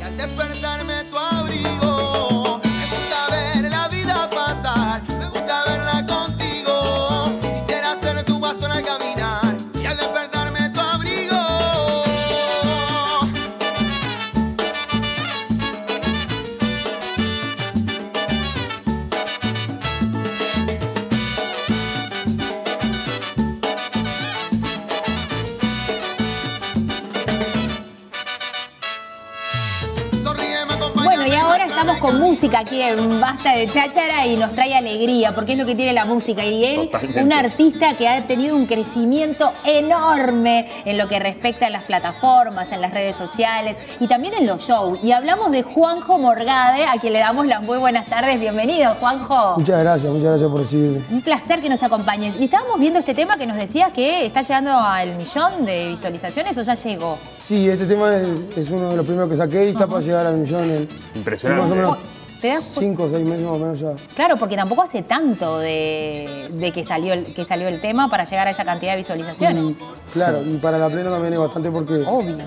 Y al despertarme tu abrigo, con música aquí en Basta de Cháchara y nos trae alegría, porque es lo que tiene la música. Y él, Totalmente. un artista que ha tenido un crecimiento enorme en lo que respecta a las plataformas, en las redes sociales y también en los shows. Y hablamos de Juanjo Morgade, a quien le damos las muy buenas tardes. Bienvenido, Juanjo. Muchas gracias, muchas gracias por recibirme. Un placer que nos acompañes. Y estábamos viendo este tema que nos decías que está llegando al millón de visualizaciones o ya llegó. Sí, este tema es, es uno de los primeros que saqué y está para llegar al millón en Impresionante. más o menos ¿Te das cinco o seis meses más o menos ya. Claro, porque tampoco hace tanto de, de que, salió el, que salió el tema para llegar a esa cantidad de visualizaciones. Claro, y para la plena también es bastante porque... Obvio.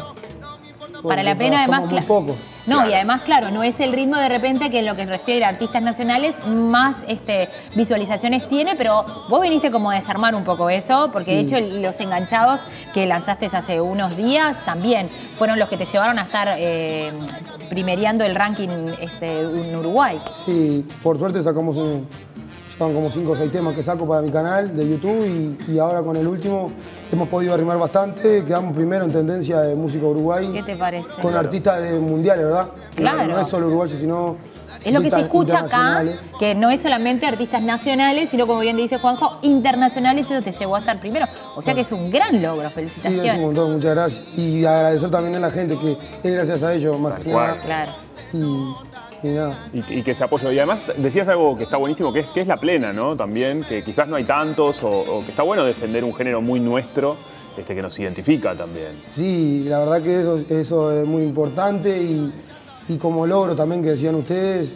porque Para la plena, además. somos muy pocos. No, y además, claro, no es el ritmo de repente que en lo que refiere a artistas nacionales más este, visualizaciones tiene, pero vos viniste como a desarmar un poco eso, porque de hecho los enganchados que lanzaste hace unos días también fueron los que te llevaron a estar eh, primereando el ranking este, en Uruguay. Sí, por suerte sacamos un... Llevan como cinco o seis temas que saco para mi canal de YouTube y, y ahora con el último hemos podido arrimar bastante. Quedamos primero en tendencia de música uruguay. ¿Qué te parece? Con artistas de mundiales, ¿verdad? Claro. No es solo uruguayos, sino... Es lo que se escucha acá, que no es solamente artistas nacionales, sino como bien dice Juanjo, internacionales, y eso te llevó a estar primero. O sea que es un gran logro, Sí, es un felicitaciones. montón, muchas gracias. Y agradecer también a la gente que es gracias a ellos, más que nada. Claro. Y, y nada. Y, y que se apoya. Y además decías algo que está buenísimo, que es, que es la plena, ¿no? También, que quizás no hay tantos, o, o que está bueno defender un género muy nuestro, este, que nos identifica también. Sí, la verdad que eso, eso es muy importante y, y como logro también que decían ustedes,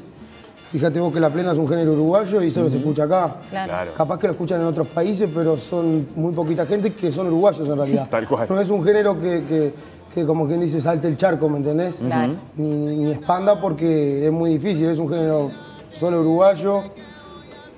fíjate vos que la plena es un género uruguayo y solo se escucha acá. Claro. Capaz que lo escuchan en otros países, pero son muy poquita gente que son uruguayos en realidad. tal cual. No es un género que, que- que como quien dice salte el charco, ¿me entendés? Claro. Ni, ni expanda porque es muy difícil, es un género solo uruguayo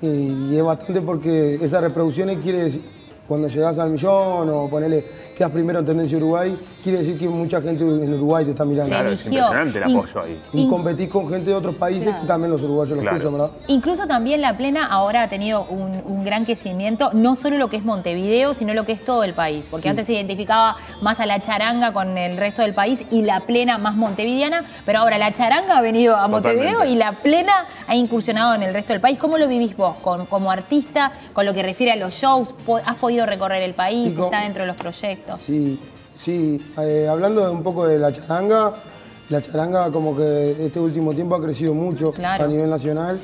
y, y es bastante porque esas reproducciones quiere decir, cuando llegas al millón o ponele, quedas primero en tendencia Uruguay, quiere decir que mucha gente en Uruguay te está mirando. Claro, es impresionante el apoyo ahí. Y competís con gente de otros países Claro. que también los uruguayos lo Claro. escuchan, ¿verdad? Incluso también La Plena ahora ha tenido un, un gran crecimiento, no solo lo que es Montevideo, sino lo que es todo el país. Porque antes se identificaba más a la charanga con el resto del país y La Plena más montevideana, pero ahora la charanga ha venido a Montevideo Totalmente. y La Plena ha incursionado en el resto del país. ¿Cómo lo vivís vos con, como artista, con lo que refiere a los shows? ¿Has podido recorrer el país? Con- ¿Está dentro de los proyectos? Sí, sí. Eh, hablando un poco de la charanga, la charanga como que este último tiempo ha crecido mucho Claro. a nivel nacional.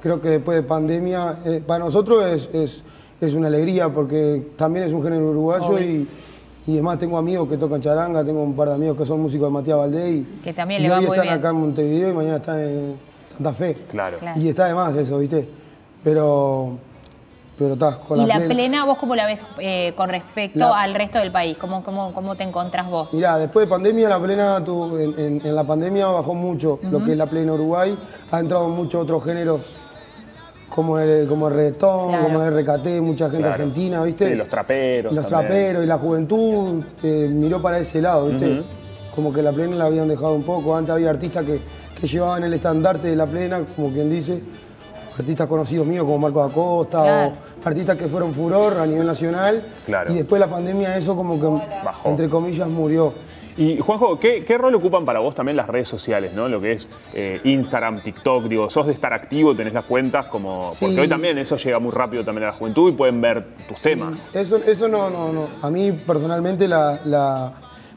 Creo que después de pandemia, eh, para nosotros es, es- es una alegría porque también es un género uruguayo y, y además tengo amigos que tocan charanga, tengo un par de amigos que son músicos de Matías Valdés y, Que también y le va hoy muy están bien. acá en Montevideo y mañana están en Santa Fe. Claro. Claro. Y está de más eso, ¿viste? Pero, pero está, con y la, la plena, ¿vos cómo la ves eh, con respecto La- al resto del país? ¿Cómo, cómo, cómo te encontrás vos? Mirá, después de pandemia, la plena, tu- en, en- en la pandemia bajó mucho lo que es la plena Uruguay. Ha entrado muchos otros géneros como el, como el reggaetón, Claro. como el RKT, mucha gente Claro. argentina, ¿viste? Sí, los traperos Los también. traperos y la juventud eh, miró para ese lado, ¿viste? Como que la plena la habían dejado un poco. Antes había artistas que, que llevaban el estandarte de la plena, como quien dice. Artistas conocidos míos como Marcos Acosta Claro. o artistas que fueron furor a nivel nacional. Claro. Y después de la pandemia eso como que, Bajó. entre comillas, murió. Y Juanjo, ¿qué, qué rol ocupan para vos también las redes sociales, ¿no? Lo que es eh, Instagram, TikTok, digo, sos de estar activo, tenés las cuentas como. Sí. Porque hoy también eso llega muy rápido también a la juventud y pueden ver tus temas. Eso, eso no, no, no. A mí personalmente la, la-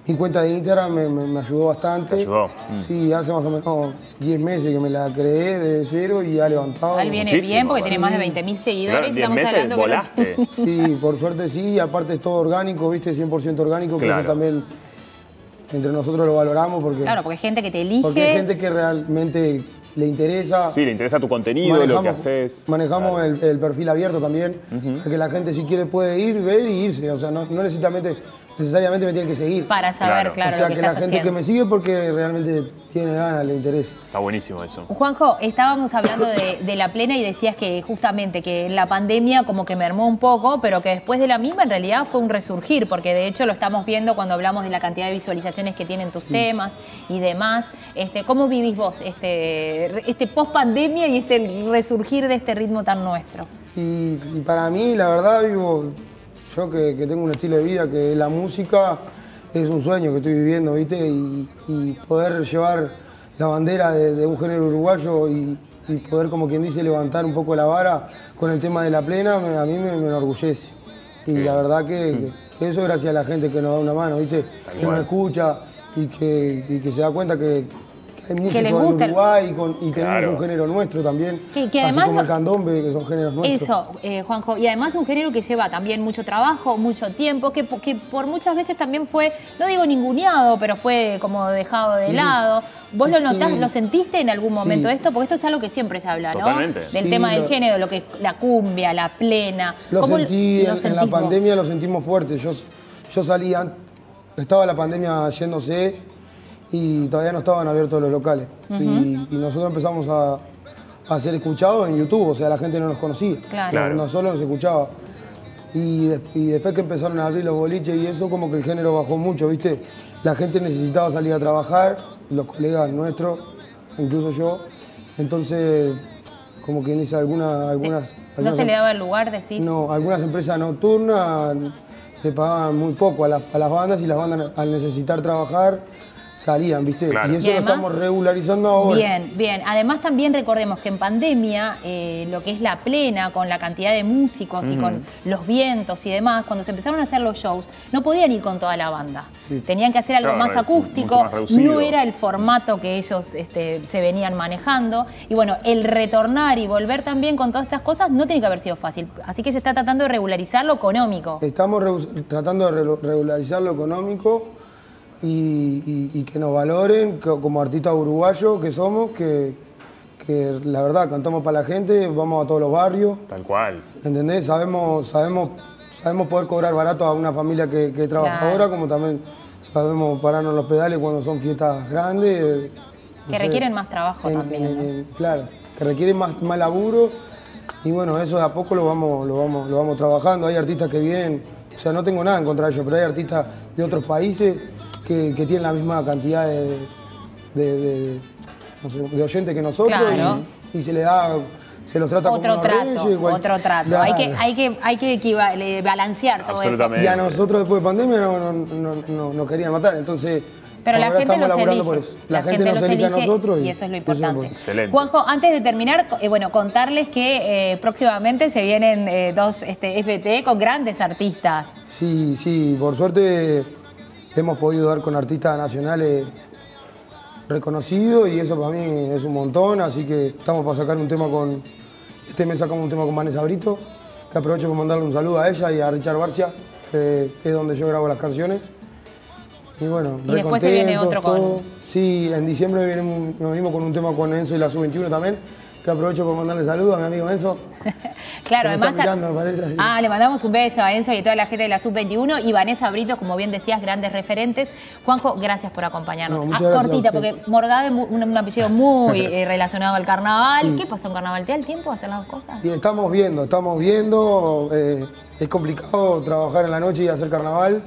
mi cuenta de Instagram me, me- me ayudó bastante. Te ayudó. Mm. Sí, hace más o menos 10 meses que me la creé de cero y ha levantado. Él viene Muchísimo, bien porque tiene más de 20.000 seguidores. Claro, en 10 Estamos meses hablando que volaste. Sí, por suerte sí, aparte es todo orgánico, viste, 100% orgánico, que Claro. eso también entre nosotros lo valoramos porque, Claro, porque hay gente que te elige. porque hay gente que realmente le interesa. Sí, le interesa tu contenido, lo que haces. manejamos el, el perfil abierto también, para que la gente si quiere puede ir, ver y irse. O sea, no, no necesariamente necesariamente me tienen que seguir. Para saber, Claro. claro, o sea, lo que, que la gente haciendo. que me sigue porque realmente tiene ganas, le interesa. Está buenísimo eso. Juanjo, estábamos hablando de, de la plena y decías que justamente que la pandemia como que mermó un poco, pero que después de la misma en realidad fue un resurgir, porque de hecho lo estamos viendo cuando hablamos de la cantidad de visualizaciones que tienen tus temas y demás. Este, ¿Cómo vivís vos este, este post pandemia y este resurgir de este ritmo tan nuestro? Y, y para mí, la verdad, vivo, yo que, que tengo un estilo de vida que es la música, es un sueño que estoy viviendo, ¿viste? Y, y poder llevar la bandera de, de un género uruguayo y, y poder, como quien dice, levantar un poco la vara con el tema de la plena, me- a mí me, me enorgullece. Y la verdad que, que- que eso es gracias a la gente que nos da una mano, ¿viste? Que cual. nos escucha y que, y que se da cuenta que hay músicos les en gusta el- Uruguay y, con- y tenemos Claro. un género nuestro también. Que- que así además como el no- candombe, que son géneros nuestros. Eso, eh, Juanjo, y además un género que lleva también mucho trabajo, mucho tiempo, que, que por muchas veces también fue, no digo ninguneado, pero fue como dejado de Sí. lado. ¿Vos lo Sí. notás, lo sentiste en algún momento Sí. esto? Porque esto es algo que siempre se habla, ¿no? Totalmente. Del Sí, tema del lo- género, lo que la cumbia, la plena. Lo ¿Cómo sentí, lo en- en, la pandemia lo sentimos fuerte. Yo, yo salí, estaba la pandemia yéndose y todavía no estaban abiertos los locales. y, y nosotros empezamos a, a ser escuchados en YouTube, o sea, la gente no nos conocía. Claro. Claro. Nosotros nos escuchaba. Y, de- y después que empezaron a abrir los boliches y eso, como que el género bajó mucho, ¿viste? La gente necesitaba salir a trabajar, los colegas nuestros, incluso yo. Entonces, como quien dice, alguna, algunas... ¿No algunas se le daba el lugar, decís? no, algunas empresas nocturnas le pagaban muy poco a las, a las bandas y las bandas al necesitar trabajar salían, ¿viste? Claro. Y eso Y lo estamos regularizando ahora. Bien, bien. Además también recordemos que en pandemia eh, lo que es la plena, con la cantidad de músicos y con los vientos y demás, cuando se empezaron a hacer los shows, no podían ir con toda la banda. Sí. Tenían que hacer algo Claro, más es acústico, más no era el formato que ellos este, se venían manejando. Y bueno, el retornar y volver también con todas estas cosas no tiene que haber sido fácil. Así que se está tratando de regularizar lo económico. Estamos tratando de re- regularizar lo económico y, y- y que nos valoren co- como artistas uruguayos que somos, que, que la verdad cantamos para la gente, vamos a todos los barrios. Tal cual. ¿Entendés? Sabemos, sabemos, sabemos poder cobrar barato a una familia que, que es trabajadora, Claro. como también sabemos pararnos los pedales cuando son fiestas grandes. eh, no Que requieren más trabajo también, claro, que requieren más, más laburo. Y bueno, eso de a poco lo vamos, lo, vamos, lo vamos trabajando. Hay artistas que vienen, o sea, no tengo nada en contra de ellos, pero hay artistas de otros países que, que tienen la misma cantidad de, de, de- no sé, de oyentes que nosotros Claro. y, y se le da, se los trata Otro como trato, reyes, cual- otro trato. Claro. Hay que, hay que, hay que balancear todo eso. Y a nosotros después de pandemia no, no, no, no- nos querían matar, entonces Pero la gente laburando elige. por eso. La, gente, nos los elige a nosotros y eso es lo es importante. Excelente. Juanjo, antes de terminar, eh, bueno, contarles que eh, próximamente se vienen eh, dos este, FT con grandes artistas. Sí, sí, por suerte hemos podido dar con artistas nacionales reconocidos y eso para mí es un montón, así que estamos para sacar un tema con, este mes sacamos un tema con Vanessa Brito, que aprovecho para mandarle un saludo a ella y a Richard Barcia, que, que es donde yo grabo las canciones. Y bueno, Y después se viene otro con- todo. Sí, en diciembre nos venimos con un tema con Enzo y la Sub-21 también, que aprovecho para mandarle saludos a mi amigo Enzo. Claro, además. mirando, me parece, así. ah, le mandamos un beso a Enzo y a toda la gente de la Sub-21 y Vanessa Brito, como bien decías, grandes referentes. Juanjo, gracias por acompañarnos. No, Ah, cortita, porque Morgade es un, un apellido muy eh, relacionado al carnaval. ¿Qué pasó en carnaval? ¿Te da el tiempo de hacer las cosas? Y estamos viendo, estamos viendo. eh, es complicado trabajar en la noche y hacer carnaval.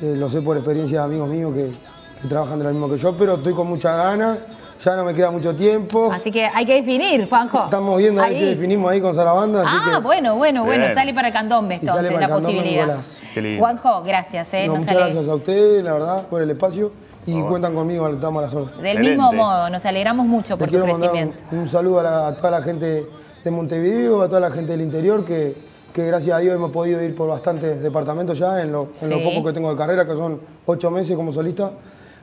Eh, lo sé por experiencia de amigos míos que, que trabajan de lo mismo que yo, pero estoy con mucha ganas. Ya no me queda mucho tiempo. Así que hay que definir, Juanjo. Estamos viendo a ver Ahí. si definimos ahí con Sarabanda. así Ah, que- bueno, bueno, bueno, Bien. sale para el candombe Sí, entonces sale para la candombe, posibilidad. Juanjo, gracias, ¿eh? No, muchas gracias a ustedes, la verdad, por el espacio. Y cuentan conmigo, estamos a las órdenes. Del Excelente. mismo modo, nos alegramos mucho Le por tu quiero mandar un, crecimiento. un saludo a, la- a toda la gente de Montevideo, a toda la gente del interior, que, que gracias a Dios hemos podido ir por bastantes departamentos ya, en lo, en lo Sí. poco que tengo de carrera, que son ocho meses como solista.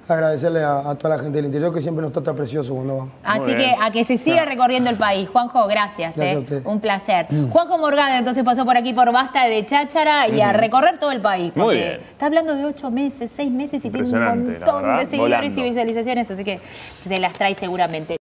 Agradecerle a, a toda la gente del interior que siempre nos trata precioso cuando vamos. Así Muy que a que se siga recorriendo el país. Juanjo, gracias, Gracias ¿eh? a usted. un placer. Juanjo Morgado entonces pasó por aquí por Basta de Cháchara y a recorrer todo el país. Muy Porque bien. está hablando de ocho meses, seis meses y tiene un montón verdad, de seguidores volando. y visualizaciones, así que te las trae seguramente.